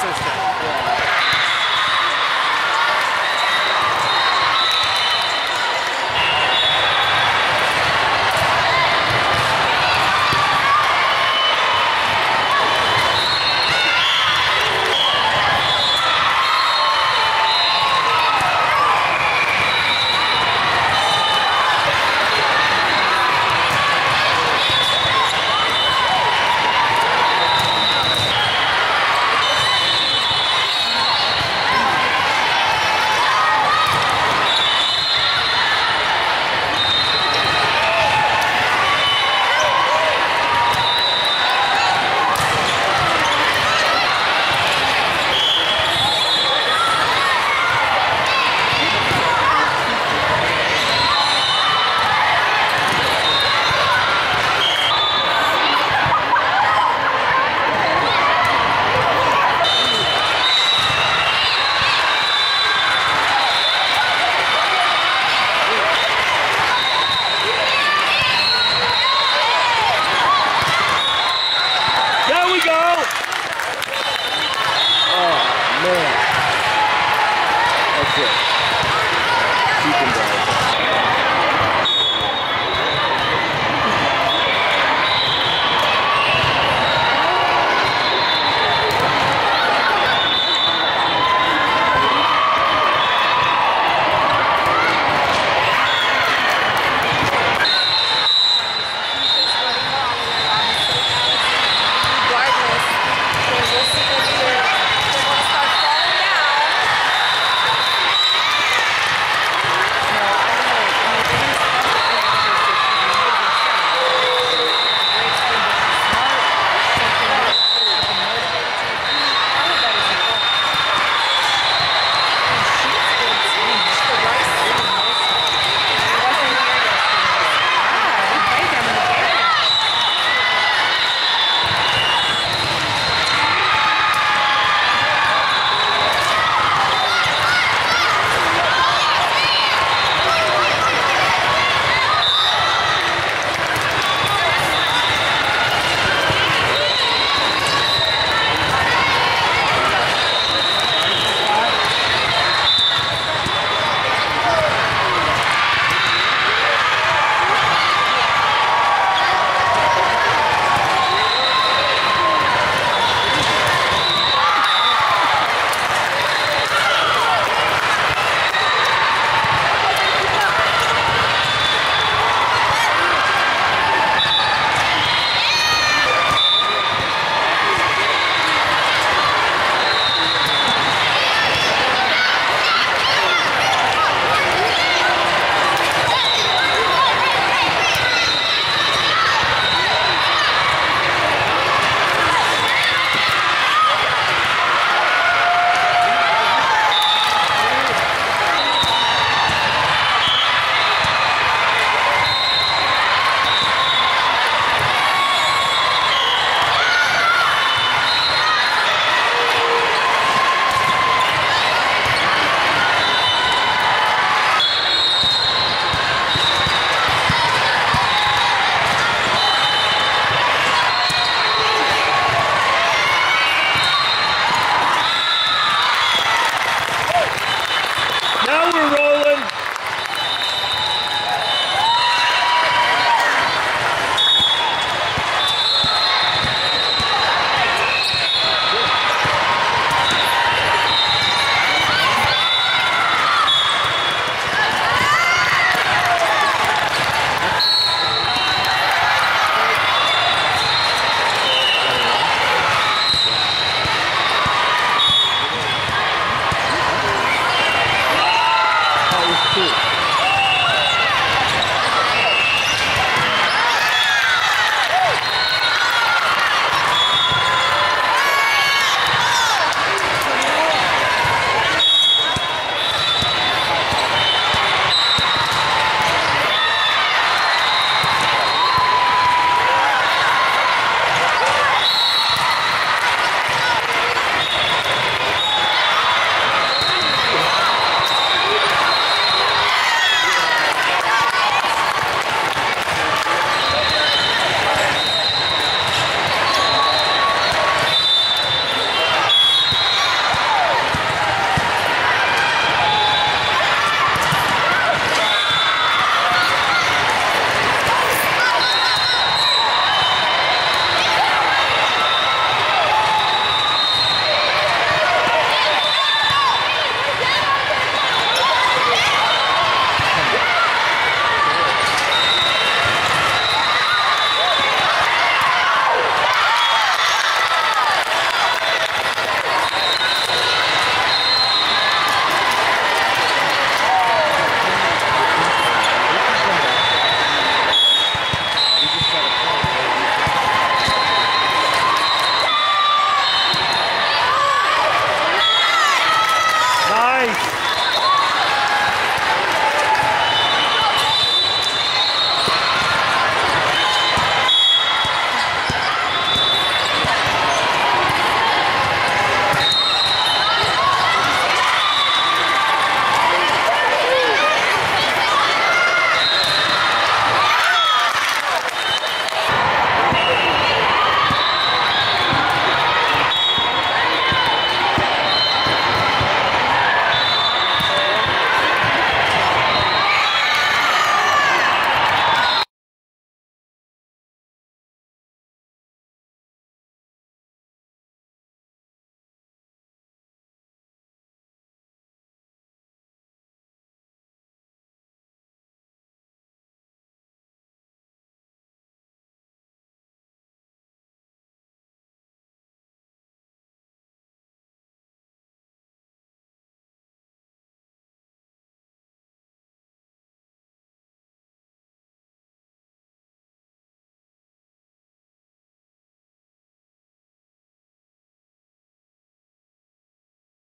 system.